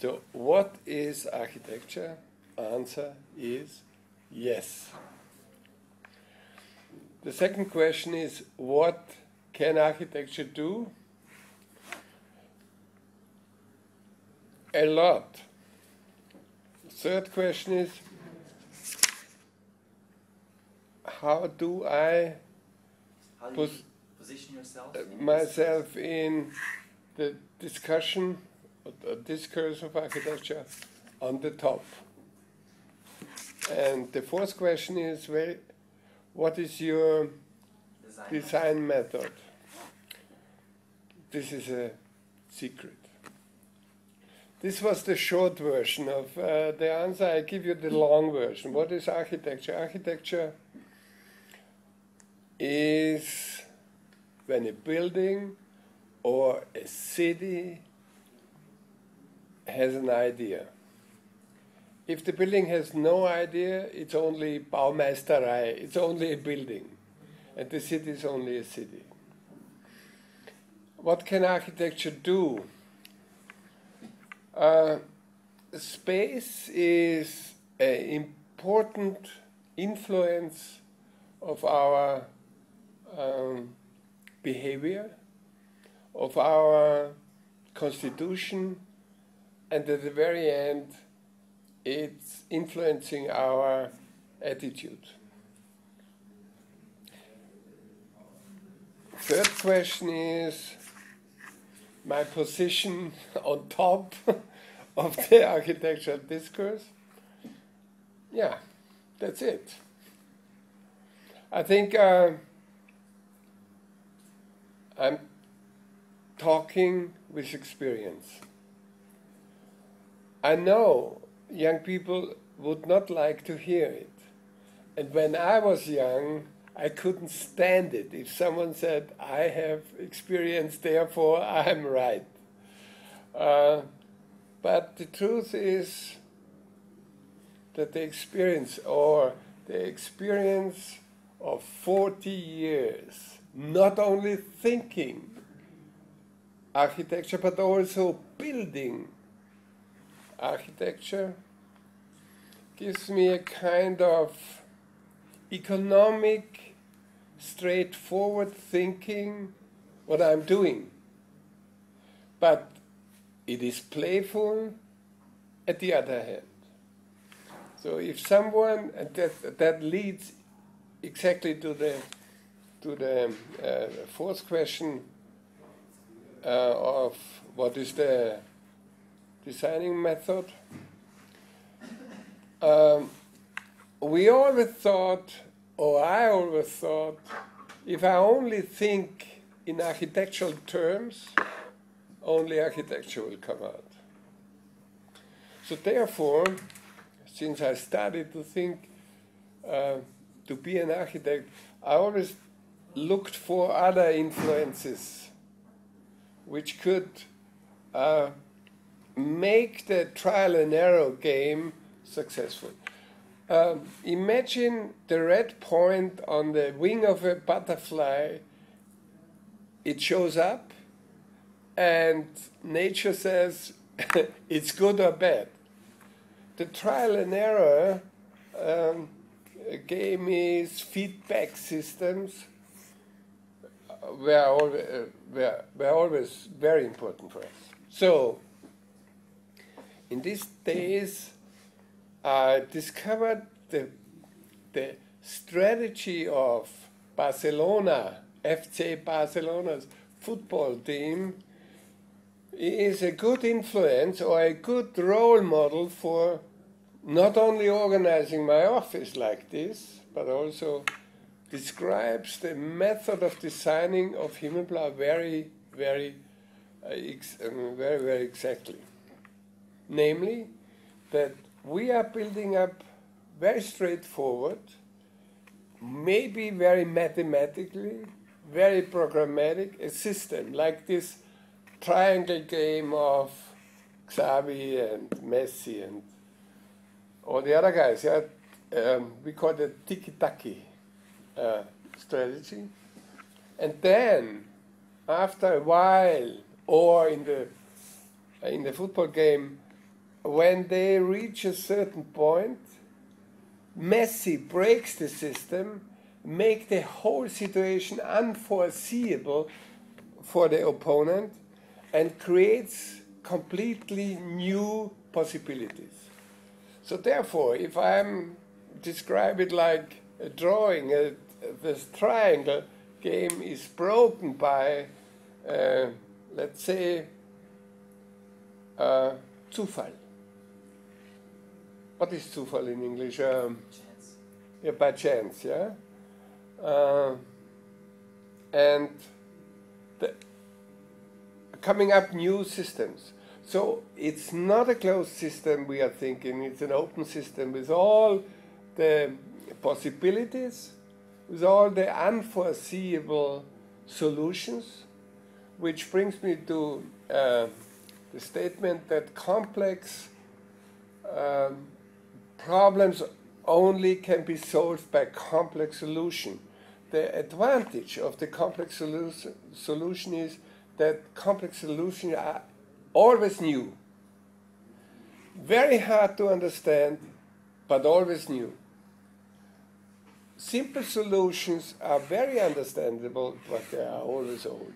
So, what is architecture? Answer is yes. The second question is what can architecture do? A lot. Third question is how do I How do pos- position yourself? myself in the discussion, discourse of architecture on the top? And the fourth question is well, what is your design? design method? This is a secret. This was the short version of uh, the answer. I give you the long version. What is architecture? Architecture is when a building or a city has an idea. If the building has no idea, it's only Baumeisterei, it's only a building, and the city is only a city. What can architecture do? Uh, space is an important influence of our um, behavior, of our constitution, and at the very end, it's influencing our attitude. Third question is my position on top of the architectural discourse. Yeah, that's it. I think uh, I'm talking with experience. I know young people would not like to hear it. And when I was young, I couldn't stand it if someone said, I have experience, therefore I'm right. Uh, but the truth is that the experience, or the experience of 40 years, not only thinking architecture, but also building architecture, gives me a kind of economic, straightforward thinking what I'm doing. But it is playful at the other hand. So if someone, that, that leads exactly to the, to the uh, fourth question uh, of what is the designing method. Um, we always thought, or I always thought, if I only think in architectural terms, only architecture will come out. So therefore, since I started to think uh, to be an architect, I always looked for other influences which could uh, make the trial and error game successful. Um, imagine the red point on the wing of a butterfly. It shows up, and nature says it's good or bad. The trial and error um, game is feedback systems were always, uh, were, were always very important for us. So, in these days, I discovered the, the strategy of Barcelona, FC Barcelona's football team, is a good influence or a good role model for not only organizing my office like this, but also describes the method of designing of Himmelblau very, very, uh, um, very, very exactly. Namely, that we are building up very straightforward, maybe very mathematically, very programmatic, a system like this triangle game of Xavi and Messi and all the other guys. Yeah, um, we call it tiki-taki uh, strategy. And then, after a while, or in the in the football game, when they reach a certain point, Messi breaks the system, make the whole situation unforeseeable for the opponent, and creates completely new possibilities. So therefore, if I'm describe it like a drawing, a, this triangle game is broken by, uh, let's say, uh, Zufall. What is Zufall in English? Um, Chance. yeah, by chance, yeah. Uh, and coming up new systems. So it's not a closed system we are thinking, it's an open system with all the possibilities, with all the unforeseeable solutions, which brings me to uh, the statement that complex um, problems only can be solved by complex solution. The advantage of the complex solu- solution is that complex solutions are always new. Very hard to understand, but always new. Simple solutions are very understandable, but they are always old.